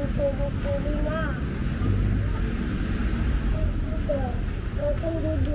Eu fogo fogo. Eu tenho de